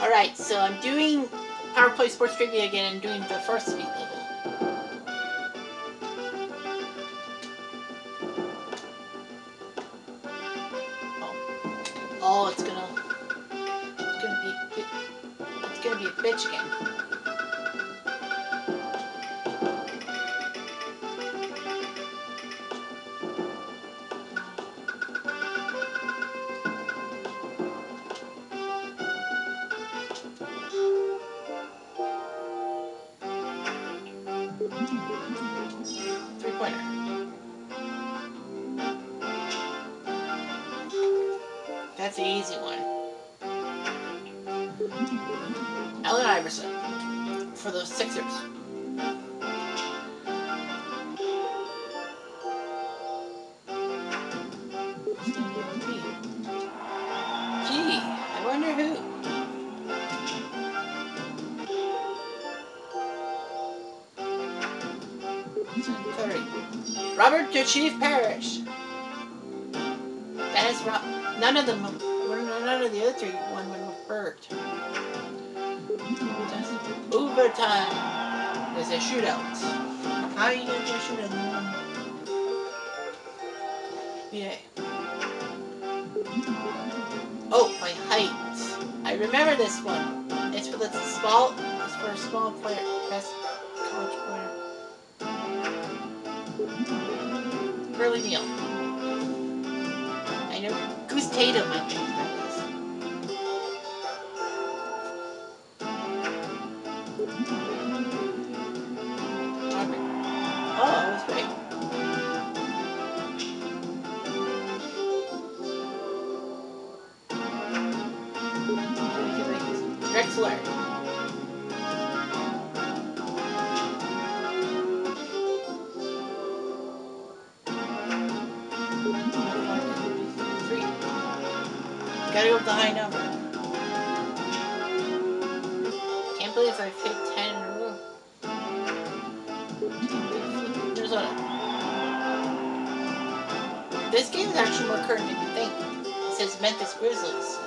Alright, so I'm doing Power Play Sports Trivia again and doing the first speed level. Oh, oh it's gonna, it's gonna be, it's gonna be a bitch again. Iverson for the Sixers. Gee, I wonder who. Curry. Robert the Chief Parish. That is Rob. None of them. None of the other three when with Bert. Overtime. There's a shootout. How are you gonna do a shootout? Yeah. Oh, my height. I remember this one. It's for the small. It's for a small player. Best college player. Curly Neal. I know Goose Tatum, This game is actually more current than you think. It says Memphis Grizzlies.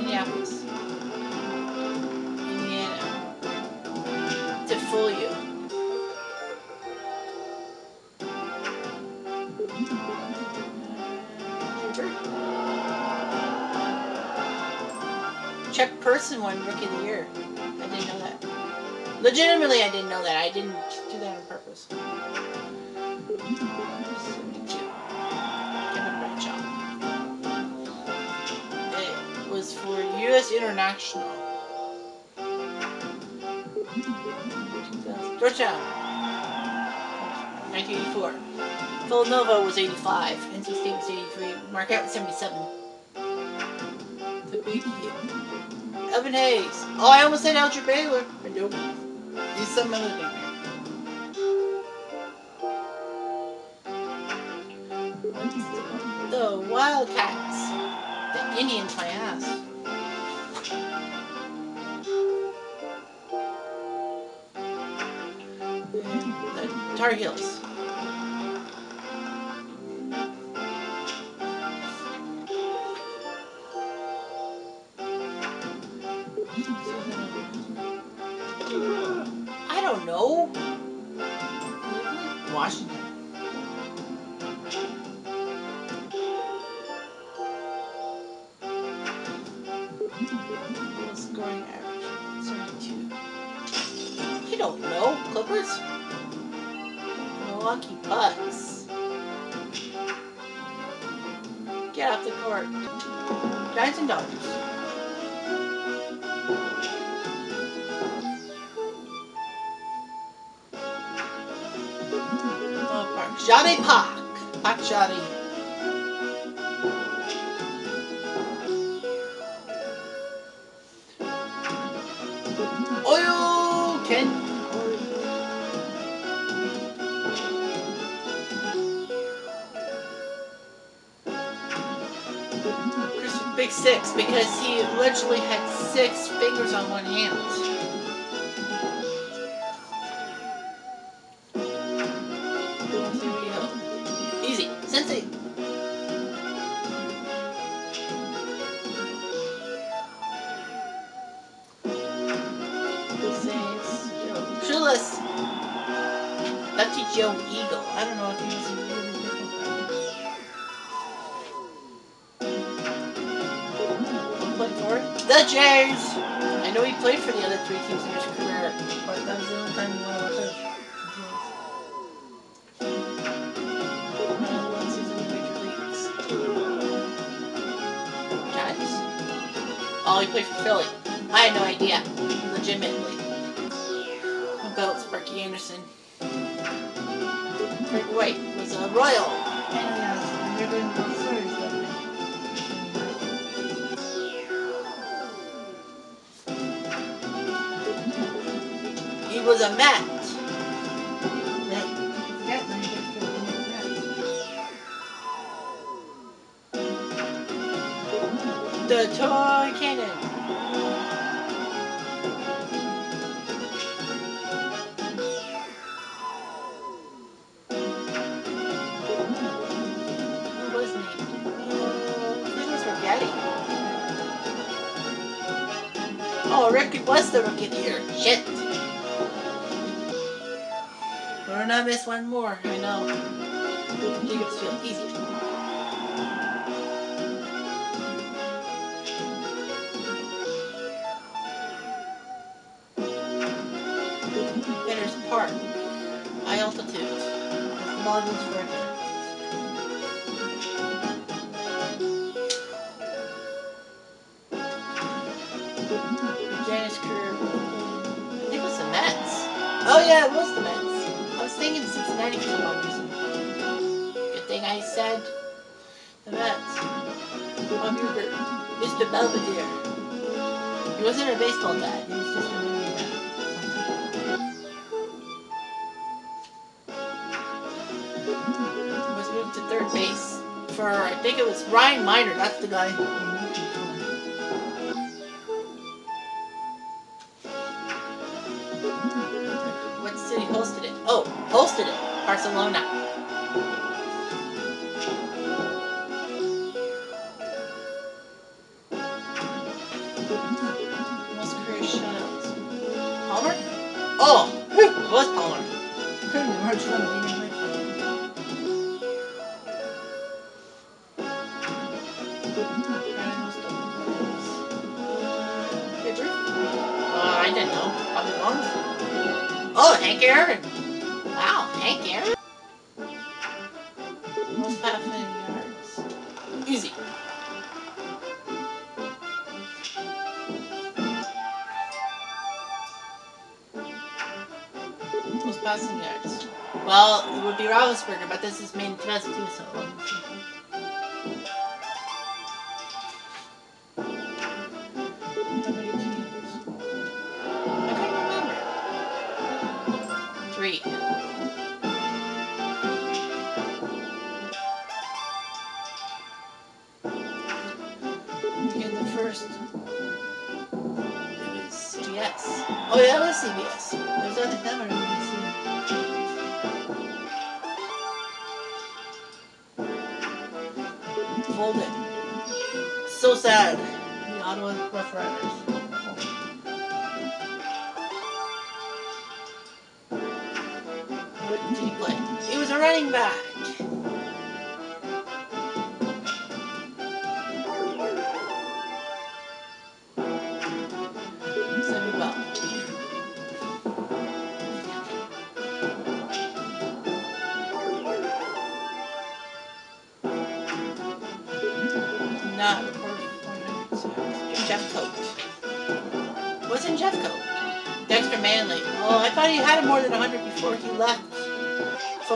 Minneapolis. Indiana. To fool you. Chuck Person won Rookie of the Year. I didn't know that. Legitimately, I didn't know that. I didn't do U.S. International. Georgetown. 1984. Villanova was 85. NC State was 83. Marquette was 77. The big. Elvin Hayes. Oh, I almost said Elgin Baylor. But nope. He's some other name. The Wildcats. The Indians, my ass. Tar Heels. I don't know. Washington. Scoring average 32. I don't know. Clippers? Milwaukee Bucks. Get off the court. Giants and Park. Jade Park. Park Jade. Because he allegedly had six fingers on one hand. Easy. Sensei. Three teams in his career, but that was the only time Uh, season in Major Leagues. Giants? Oh, he played for Philly. I had no idea. Legitimately. About Sparky Anderson? Craig White was a Royal. And was a Met. The toy more. I know. Jacobs Field, easy. Park. High Belvedere. He wasn't a baseball dad. He was just a movie dad. He was moved to third base for I think it was Ryan Minor. That's the guy. What city hosted it? Oh, hosted it. Barcelona. Most passing yards. Well, it would be Roethlisberger, but this is made in 2002, so. Was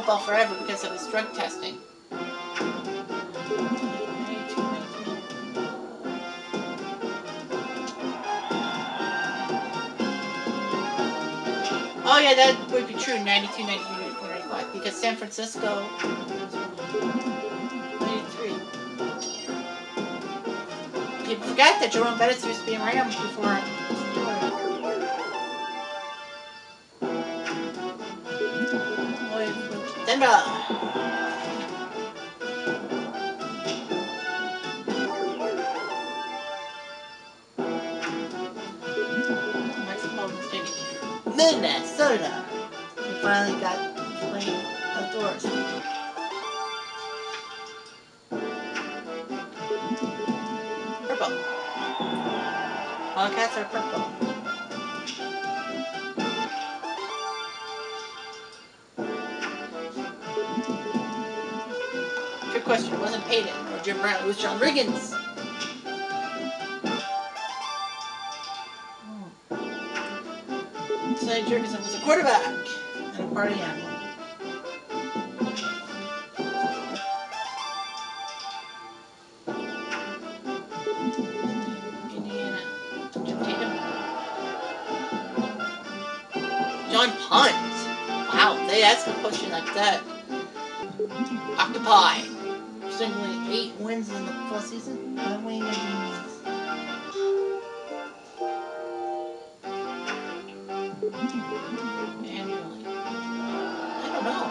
football forever because of his drug testing. Oh yeah, that would be true. 92, 93, 94, 95. Because San Francisco. 93. You forgot that Jerome Bettis used to be in Rams before. Mexico City. Minnesota. We finally got It was John Riggins. Hmm. Sonny Jurgensen was a quarterback and a party animal. Indiana. John Punt. Wow, they asked a question like that. Octopi. Singly eight wins in the postseason. Many games? Annually. I don't know.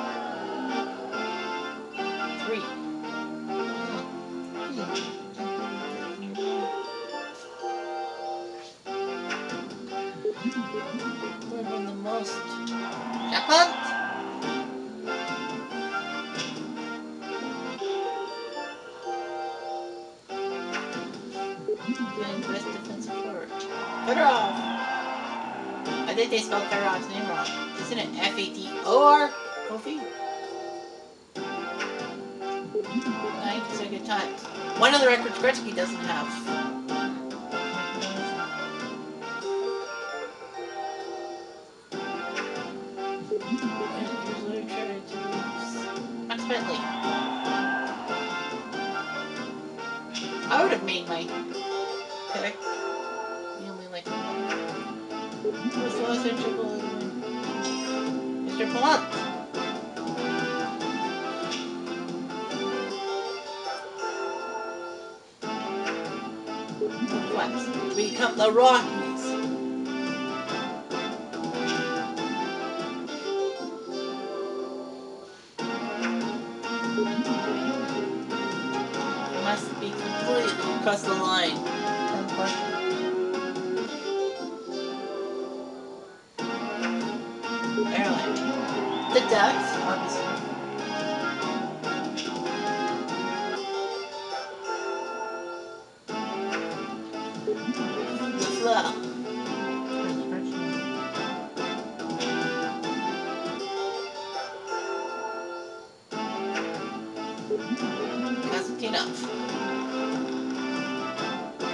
Three. Win the most? Jack Fedorov. I think they spelled Fedorov's name wrong. Isn't it F-A-D-O-R? Kofi? Nine times. One of the records Gretzky doesn't have. Become the Rockies.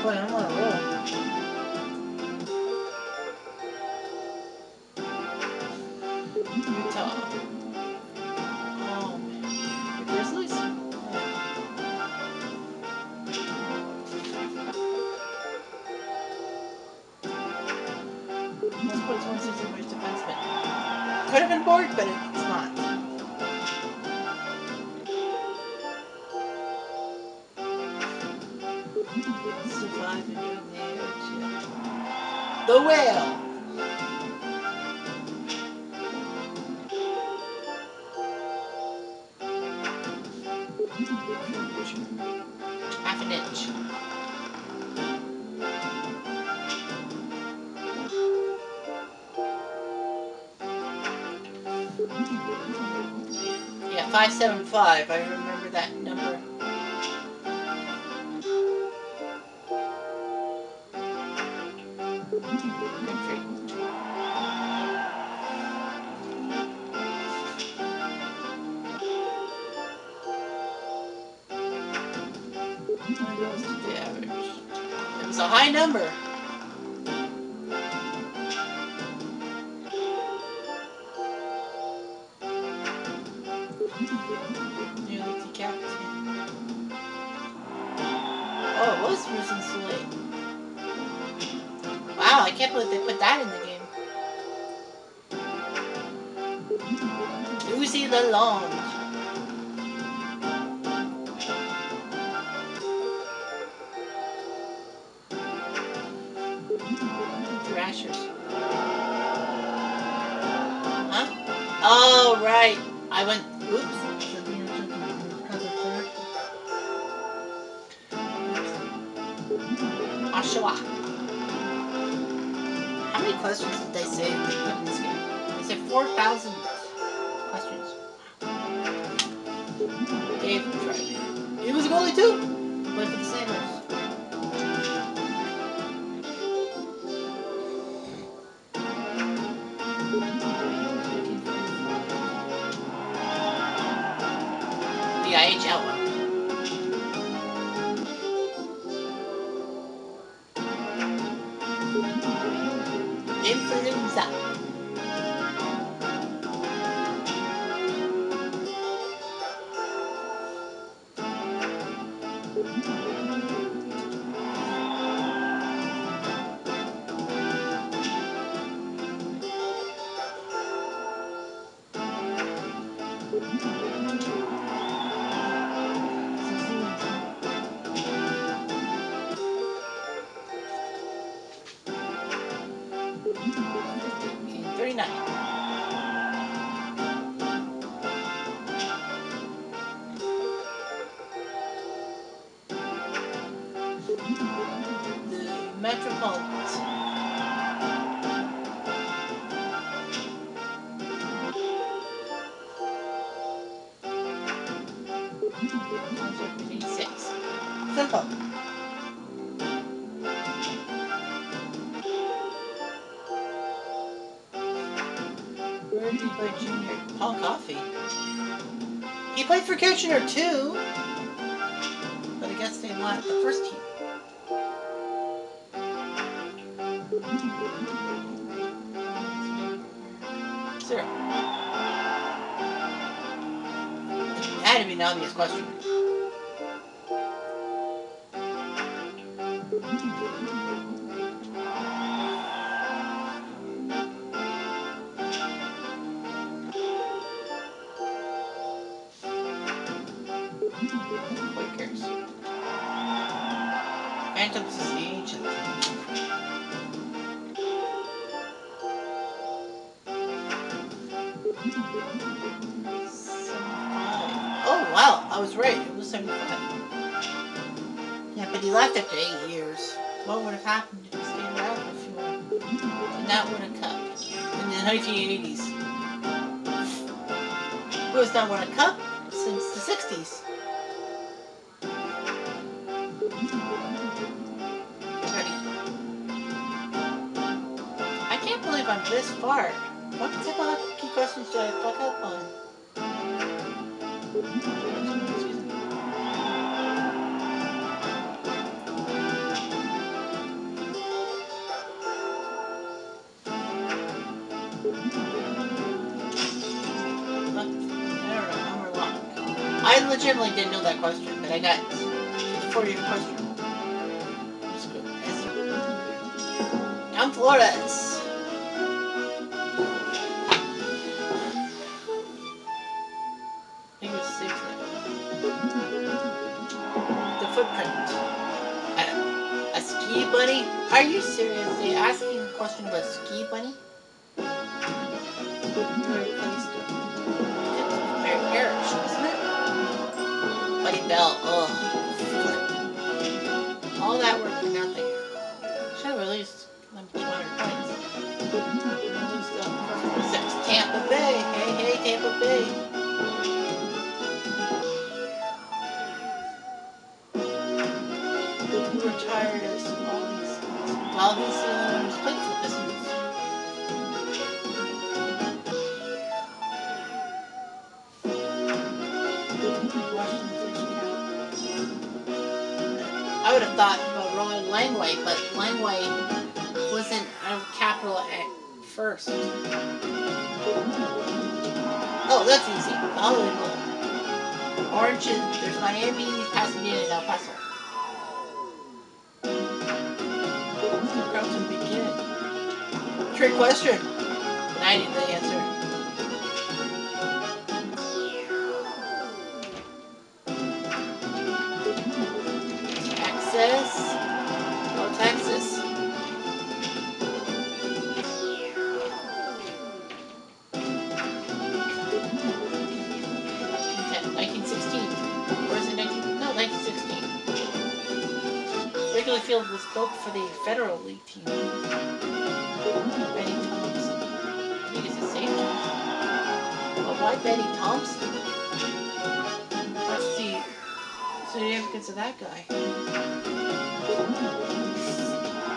Boy, I'm on a Yeah, 575. I remember that number. It was a high number. I can't believe they put that in the game. Newsy Lalonde. Thrashers. Huh? Oh, right. I went, 4,000 questions. Dave tried it. He was a goalie too. Played for the Sabres. The IHL one. Eighty-six. Simple. Where play junior? Paul Coffey. He played for Kitchener too. But I guess they want the first Zero. To be an obvious question. Phantoms is the Oh wow, I was right. It was 75. Yeah, but he left after eight years. What would have happened if he stayed around for a few more? And that would have cup in the 1980s. Who has not won a cup since the 60s? Ready. I can't believe I'm this far. What of hockey questions did I fuck up on? I legitimately didn't know that question, but I got for your question. I'm Flores. Are you seriously asking a question about ski bunny? Very. Very garish, isn't it? Buddy Bell, ugh. Hollywood. Oranges. There's Miami, Pasadena, and El Paso. Carlton begin. Trick question. And I didn't know Benny Thompson? Let's see. significance of that guy?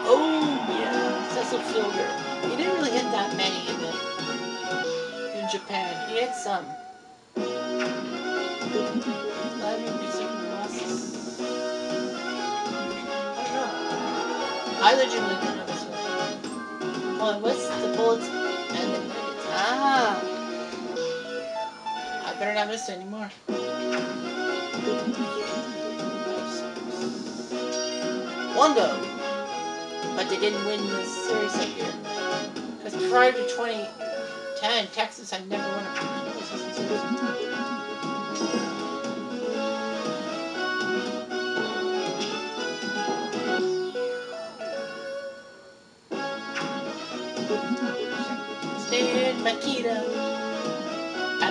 Oh, yeah, Cecil Fielder. He didn't really hit that many in the in Japan. He hit some. I legitimately don't know this one. On, what's the bullets and the? Ah! Better not miss anymore. One! But they didn't win the series that year. Because prior to 2010, Texas had never won a postseason series. Makita.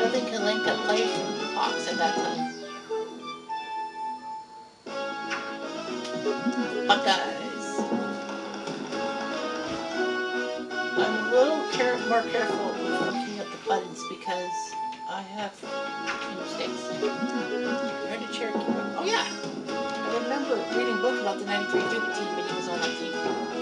Don't think Kalinka the Hawks at that time. Buckeyes. I'm a little care- more careful with looking at the buttons because I have mistakes. Where did Cherokee? Oh yeah! I remember reading a book about the 93 Duke team when he was on that team.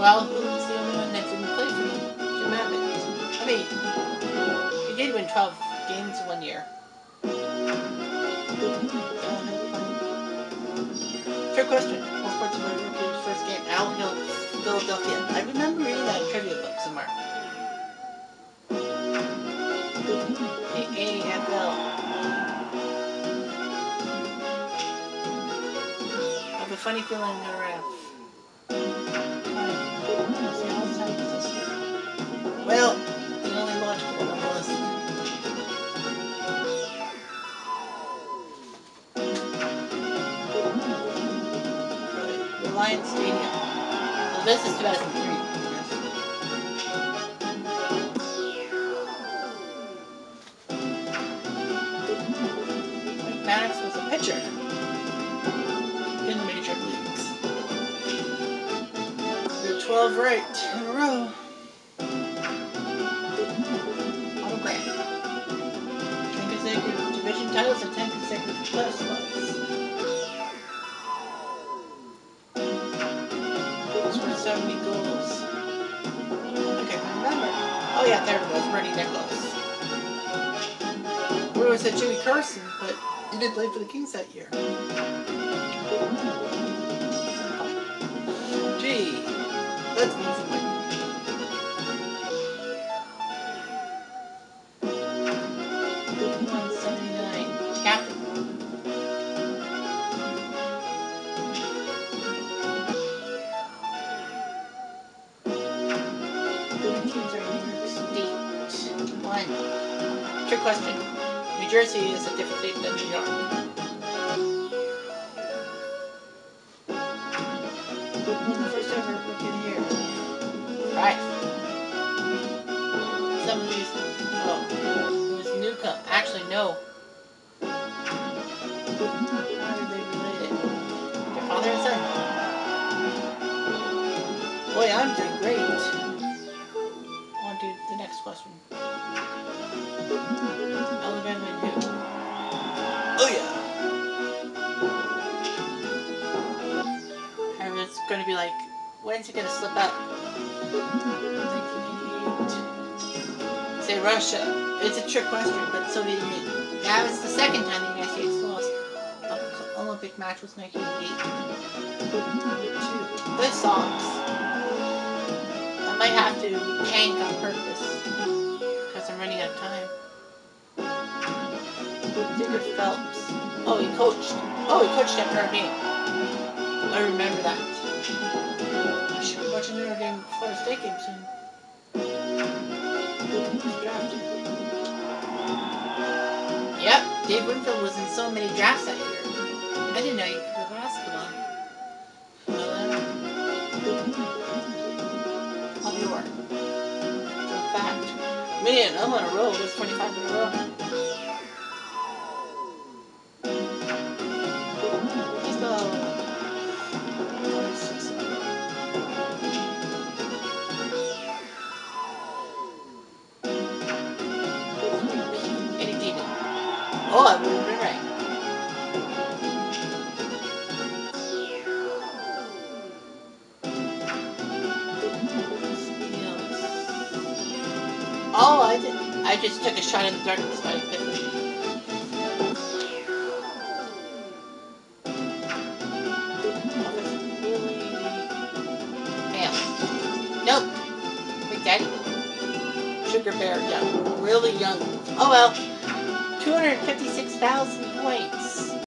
Well, who was the only one that didn't play for them? Jim Abbott. I mean, he did win 12 games in one year. Trick question. What sports were Rookie's first game? Al Hill, Philadelphia. I remember reading that trivia book somewhere. The AFL. I have a funny feeling they're Reliant Stadium. Well, this is 2003. Mike Maddux was a pitcher in the major leagues. You're 12 right in a row. He did play for the Kings that year. Gee, that's an easy one. One seventy-nine. Captain. Teams are New One. Trick question. Jersey is a different state than New York. Say Russia. It's a trick question, but Soviet Union. Now it's the second time the United States lost a Olympic match was 1988. Two. Good songs. I might have to tank on purpose because I'm running out of time. Digger Phelps. Oh, he coached. Oh, he coached at Notre Dame. I remember that. I should be watching Notre Dame Florida State game soon. Yep, Dave Winfield was in so many drafts that year. I didn't know you could play basketball. Well, uh, be work. It's a fact. Man, I'm on a roll. There's 25 in a row.